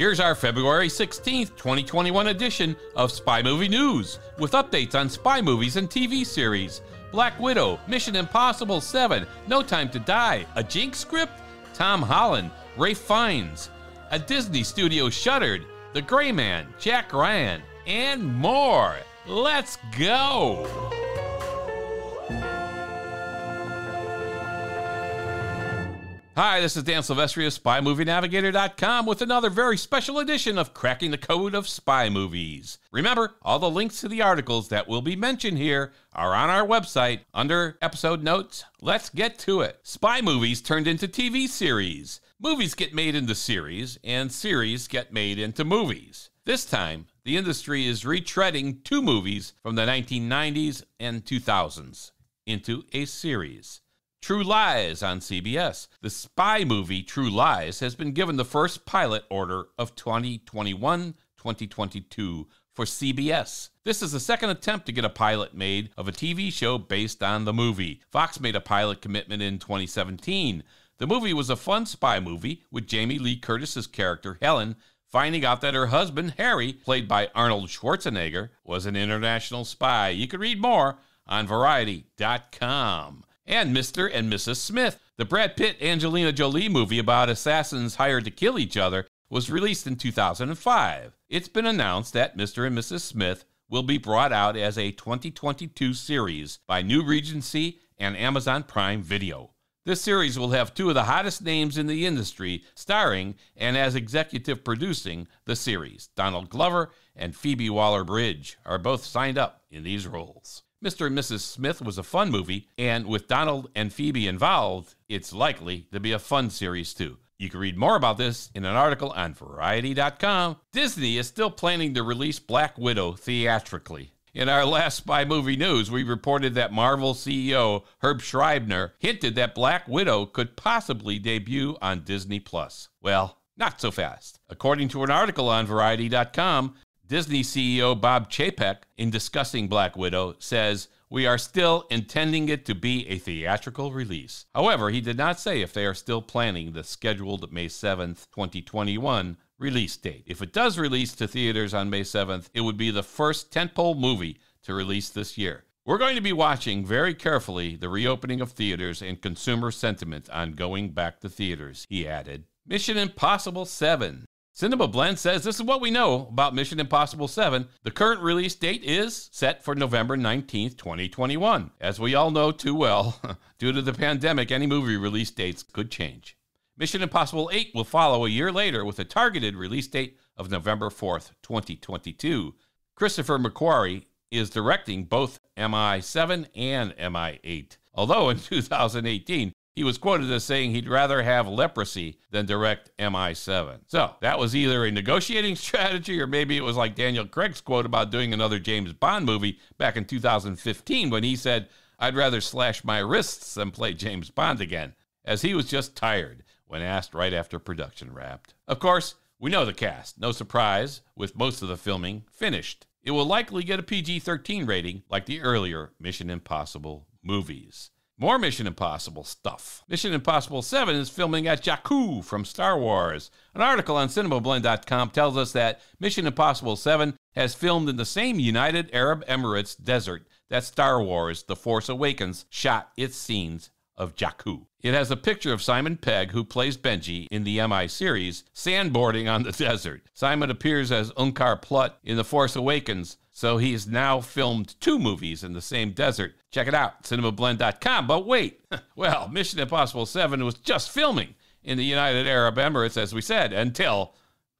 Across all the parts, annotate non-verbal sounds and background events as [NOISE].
Here's our February 16th, 2021 edition of Spy Movie News with updates on spy movies and TV series. Black Widow, Mission Impossible 7, No Time to Die, a Jinx script, Tom Holland, Ralph Fiennes, a Disney studio shuttered, The Gray Man, Jack Ryan, and more. Let's go! Hi, this is Dan Silvestri of SpyMovieNavigator.com with another very special edition of Cracking the Code of Spy Movies. Remember, all the links to the articles that will be mentioned here are on our website under episode notes. Let's get to it. Spy movies turned into TV series. Movies get made into series, and series get made into movies. This time, the industry is retreading two movies from the 1990s and 2000s into a series. True Lies on CBS. The spy movie True Lies has been given the first pilot order of 2021 2022 for CBS. This is the second attempt to get a pilot made of a TV show based on the movie. Fox made a pilot commitment in 2017. The movie was a fun spy movie with Jamie Lee Curtis's character Helen finding out that her husband Harry, played by Arnold Schwarzenegger, was an international spy. You can read more on variety.com and Mr. and Mrs. Smith. The Brad Pitt Angelina Jolie movie about assassins hired to kill each other was released in 2005. It's been announced that Mr. and Mrs. Smith will be brought out as a 2022 series by New Regency and Amazon Prime Video. This series will have two of the hottest names in the industry starring and as executive producing the series. Donald Glover and Phoebe Waller Bridge are both signed up in these roles. Mr. and Mrs. Smith was a fun movie, and with Donald and Phoebe involved, it's likely to be a fun series too. You can read more about this in an article on Variety.com. Disney is still planning to release Black Widow theatrically. In our last spy movie news, we reported that Marvel CEO Herb Schreibner hinted that Black Widow could possibly debut on Disney Plus. Well, not so fast. According to an article on Variety.com, Disney CEO Bob Chapek, in discussing Black Widow, says, We are still intending it to be a theatrical release. However, he did not say if they are still planning the scheduled May 7th, 2021 release date. If it does release to theaters on May 7th, it would be the first tentpole movie to release this year. We're going to be watching very carefully the reopening of theaters and consumer sentiment on going back to theaters, he added. Mission Impossible 7. Cinema Blend says this is what we know about Mission Impossible 7. The current release date is set for November 19th, 2021. As we all know too well, [LAUGHS] due to the pandemic, any movie release dates could change. Mission Impossible 8 will follow a year later with a targeted release date of November 4th, 2022. Christopher McQuarrie is directing both MI7 and MI8. Although in [LAUGHS] 2018, he was quoted as saying he'd rather have leprosy than direct MI7. So that was either a negotiating [LAUGHS] strategy or maybe it was like Daniel Craig's quote about doing another James Bond movie back in 2015 when he said, I'd rather slash my wrists than play James Bond again, as he was just tired when asked right after production wrapped. Of course, we know the cast. No surprise, with most of the filming finished. It will likely get a PG 13 rating like the earlier Mission Impossible movies. More Mission Impossible stuff. Mission Impossible 7 is filming at Jakku from Star Wars. An article on cinemablend.com tells us that Mission Impossible 7 has filmed in the same United Arab Emirates desert that Star Wars The Force Awakens shot its scenes of Jakku. It has a picture of Simon Pegg, who plays Benji in the MI series, sandboarding on the [LAUGHS] desert. Simon appears as Unkar Plutt in The Force Awakens, so he's now filmed two movies in the same desert. Check it out, cinemablend.com. But wait, [LAUGHS] well, Mission Impossible 7 was just filming in the United Arab Emirates, as we said, until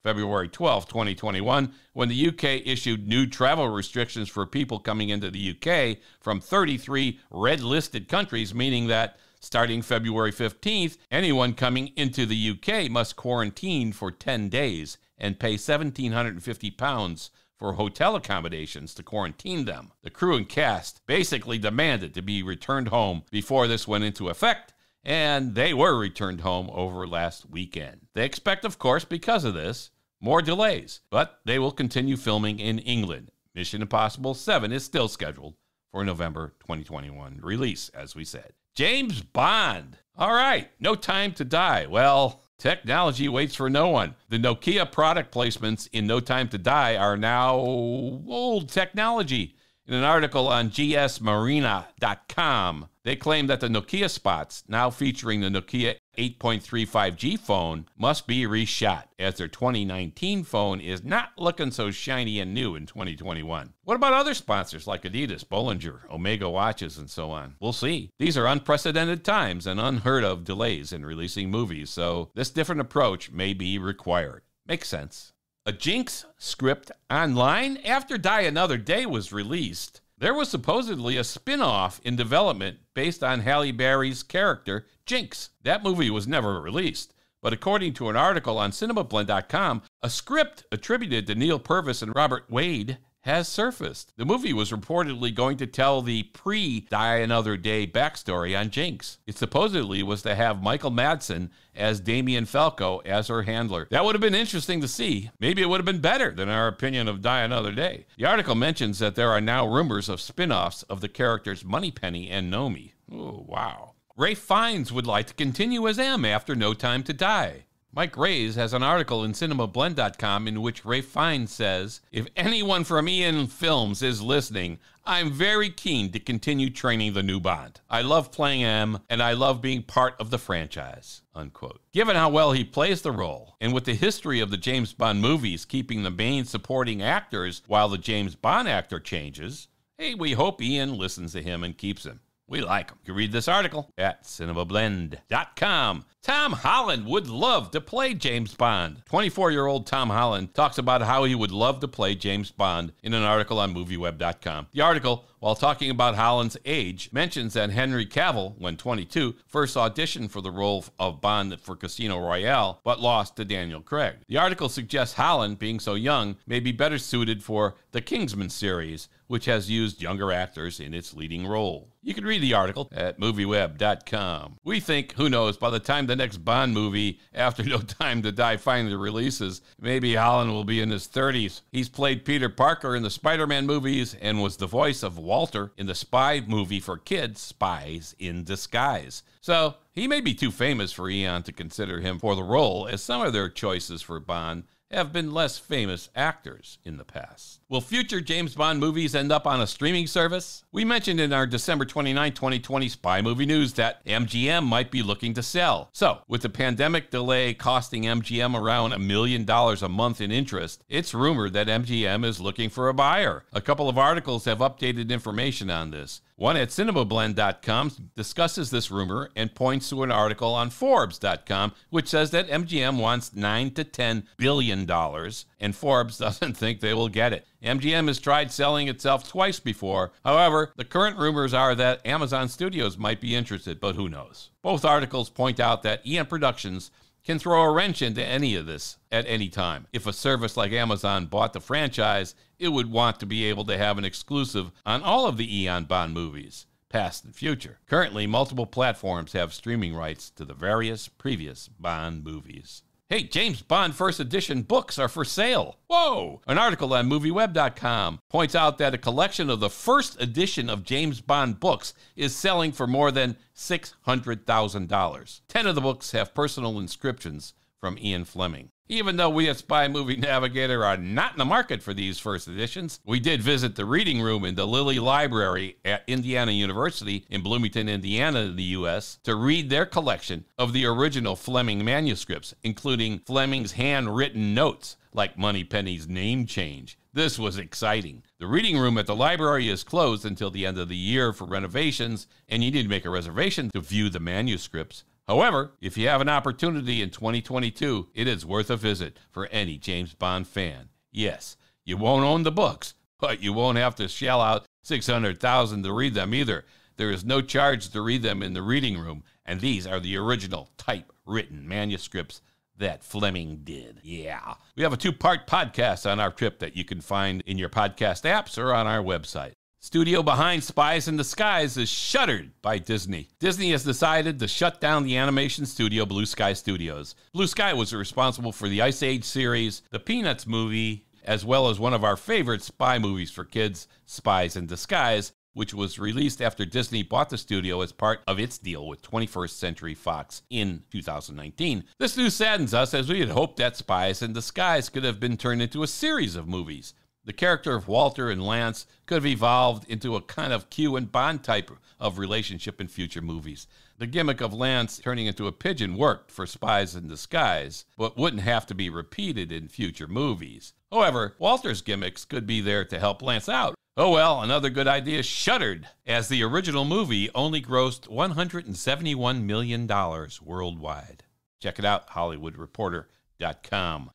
February 12, 2021, when the UK issued new travel restrictions for people coming into the UK from 33 red listed countries, meaning that starting February 15th, anyone coming into the UK must quarantine for 10 days and pay 1,750 pounds for hotel accommodations to quarantine them. The crew and cast basically demanded to be returned home before this went into effect, and they were returned home over last weekend. They expect, of course, because of this, more delays, but they will continue filming in England. Mission Impossible 7 is still scheduled for November 2021 release, as we said. James Bond. All right, no time to die. Well, Technology waits for no one. The Nokia product placements in No Time to Die are now old technology. In an article on gsmarena.com, they claim that the Nokia spots, now featuring the Nokia 8.3 5G phone, must be reshot, as their 2019 phone is not looking so shiny and new in 2021. What about other sponsors like Adidas, Bollinger, Omega Watches, and so on? We'll see. These are unprecedented times and unheard of delays in releasing movies, so this different approach may be required. Makes sense. A Jinx script online after Die Another Day was released. There was supposedly a spin off in development based on Halle Berry's character, Jinx. That movie was never released. But according to an article on CinemaBlend.com, a script attributed to Neil Purvis and Robert Wade has surfaced. The movie was reportedly going to tell the pre Die Another Day backstory on Jinx. It supposedly was to have Michael Madsen as Damian Falco as her handler. That would have been interesting to see. Maybe it would have been better than our opinion of Die Another Day. The article mentions that there are now rumors of spin offs of the characters Moneypenny and Nomi. Oh, wow. Ralph Fiennes would like to continue as M after No Time to Die. Mike Reyes has an article in cinemablend.com in which Ralph Fiennes says, If anyone from Eon Films is listening, I'm very keen to continue training the new Bond. I love playing M, and I love being part of the franchise. Unquote. Given how well he plays the role, and with the history of the James Bond movies keeping the main supporting actors while the James Bond actor changes, hey, we hope Ian listens to him and keeps him. We like him. You can read this article at cinemablend.com. Tom Holland would love to play James Bond. 24 year old Tom Holland talks about how he would love to play James Bond in an article on MovieWeb.com. The article, while talking about Holland's age, mentions that Henry Cavill, when 22, first auditioned for the role of Bond for Casino Royale, but lost to Daniel Craig. The article suggests Holland, being so young, may be better suited for the Kingsman series, which has used younger actors in its leading role. You can read the article at movieweb.com. We think, who knows, by the time the next Bond movie, After [LAUGHS] No Time to Die, finally releases, maybe Holland will be in his 30s. He's played Peter Parker in the Spider Man movies and was the voice of Walter in the spy movie for kids, Spies in Disguise. So he may be too famous for Eon to consider him for the role, as some of their choices for Bond have been less famous actors in the past. Will future James Bond movies end up on a streaming service? We mentioned in our December 29, 2020 Spy Movie News that MGM might be looking to sell. So, with the pandemic delay costing MGM around a million dollars a month in interest, it's rumored that MGM is looking for a buyer. A couple of articles have updated information on this. One at cinemablend.com discusses this rumor and points to an article on Forbes.com which says that MGM wants 9 to 10 billion dollars and Forbes [LAUGHS] doesn't think they will get it. MGM has tried selling itself twice before. However, the current rumors are that Amazon Studios might be interested, but who knows. Both articles point out that Eon Productions can throw a wrench into any of this at any time. If a service like Amazon bought the franchise, it would want to be able to have an exclusive on all of the Eon Bond movies, past and future. Currently, multiple platforms have streaming rights to the various previous Bond movies. Hey, James Bond First Edition books are for sale. Whoa! An article on MovieWeb.com points out that a collection of the first edition of James Bond books is selling for more than $600,000. Ten of the books have personal inscriptions from Ian Fleming. Even though we at Spy Movie Navigator are not in the market for these first editions, we did visit the reading room in the Lilly Library at Indiana University in Bloomington, Indiana, in the U.S., to read their collection of the original Fleming manuscripts, including Fleming's handwritten notes, like Moneypenny's name change. This was exciting. The reading room at the library is closed until the end of the year for renovations, and you need to make a reservation to view the manuscripts. However, if you have an opportunity in 2022, it is worth a visit for any James Bond fan. Yes, you won't own the books, but you won't have to shell out 600,000 to read them either. There is no charge to read them in the reading room, and these are the original typewritten manuscripts that Fleming did. Yeah. We have a two-part podcast on our trip that you can find in your podcast apps or on our website. Studio behind Spies in Disguise is shuttered by Disney. Disney has decided to shut down the animation studio Blue Sky Studios. Blue Sky was responsible for the Ice Age series, the Peanuts movie, as well as one of our favorite spy movies for kids, Spies in Disguise, which was released after Disney bought the studio as part of its deal with 21st Century Fox in 2019. This news saddens us as we had hoped that Spies in Disguise could have been turned into a series of movies. The character of Walter and Lance could have evolved into a kind of Q and Bond type of relationship in future movies. The gimmick of Lance turning into a pigeon worked for Spies in Disguise, but wouldn't have to be repeated in future movies. However, Walter's gimmicks could be there to help Lance out. Oh well, another good idea shuttered, as the original movie only grossed $171 million worldwide. Check it out,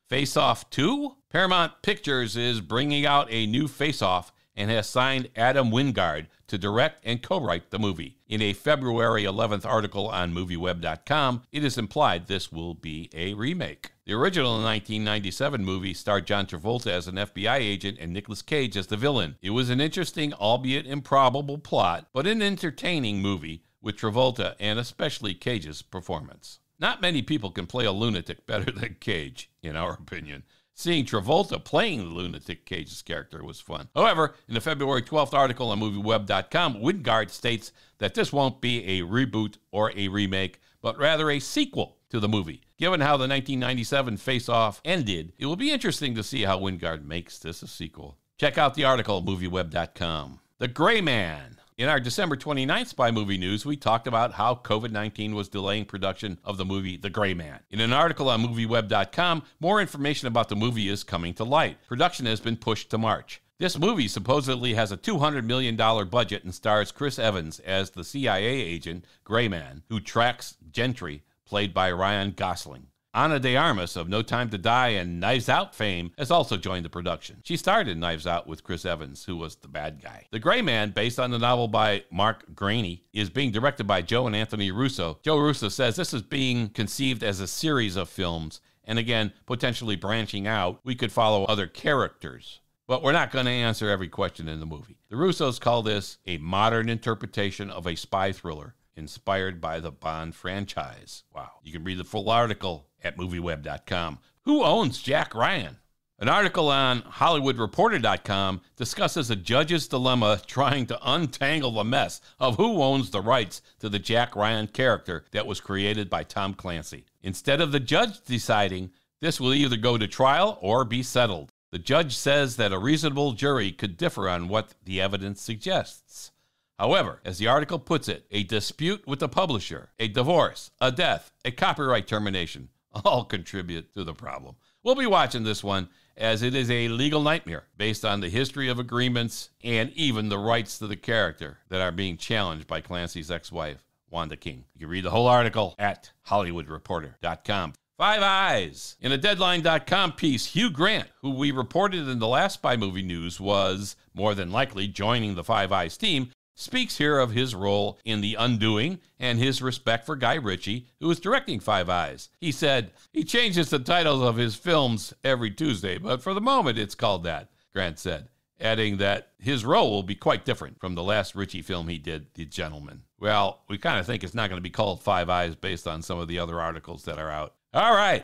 Face Off 2? Paramount Pictures is bringing out a new Face Off and has signed Adam Wingard to direct and co write the movie. In a February 11th article on MovieWeb.com, it is implied this will be a remake. The original 1997 movie starred John Travolta as an FBI agent and Nicolas Cage as the villain. It was an interesting, albeit improbable plot, but an entertaining movie with Travolta and especially Cage's performance. Not many people can play a lunatic [LAUGHS] better than Cage, in our opinion. Seeing Travolta playing the lunatic Cage's character was fun. However, in the February 12th article on MovieWeb.com, Wingard states that this won't be a reboot or a remake, but rather a sequel to the movie. Given how the 1997 Face Off ended, it will be interesting to see how Wingard makes this a sequel. Check out the article at MovieWeb.com. The Gray Man in our December 29th Spy Movie News, we talked about how COVID 19 was delaying production of the movie The Gray Man. In an article on MovieWeb.com, more information about the movie is coming to light. Production has been pushed to March. This movie supposedly has a $200 million budget and stars Chris Evans as the CIA agent, Gray Man, who tracks Gentry, played by Ryan Gosling. Ana de Armas of No Time to Die and Knives Out fame has also joined the production. She starred in Knives Out with Chris Evans, who was the bad guy. The Gray Man, based on the novel by Mark Greaney, is being directed by Joe and Anthony Russo. Joe Russo says this is being conceived as a series of films, and again, potentially branching out, we could follow other characters. But we're not going to answer every question in the movie. The Russos call this a modern interpretation of a spy thriller inspired by the Bond franchise. Wow. You can read the full article at movieweb.com. Who owns Jack Ryan? An article on HollywoodReporter.com discusses a judge's dilemma trying to untangle the mess of who owns the rights to the Jack Ryan character that was created by Tom Clancy. Instead of the judge deciding, this will either go to trial or be settled. The judge says that a reasonable jury could differ on what the evidence suggests. However, as the article puts it, a dispute with the publisher, a divorce, a death, a copyright termination all [LAUGHS] contribute to the problem. We'll be watching this one as it is a legal nightmare based on the history of agreements and even the rights to the character that are being challenged by Clancy's ex wife, Wanda King. You can read the whole article at HollywoodReporter.com. Five Eyes. In a Deadline.com piece, Hugh Grant, who we reported in the last spy movie news was more than likely joining the Five Eyes team, speaks here of his role in The Undoing and his respect for Guy Ritchie, who is directing Five Eyes. He said, He changes the titles of his films every Tuesday, but for the moment it's called that, Grant said, adding that his role will be quite different from the last Ritchie film he did, The Gentleman. Well, we kind of think it's not going to be called Five Eyes based on some of the other articles that are out. All right.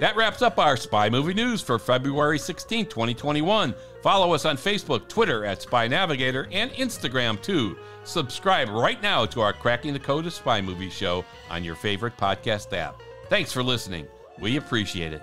That wraps up our Spy Movie News for February 16, 2021. Follow us on Facebook, Twitter at Spy Navigator, and Instagram too. Subscribe right now to our Cracking the Code of Spy Movie show on your favorite podcast app. Thanks for listening. We appreciate it.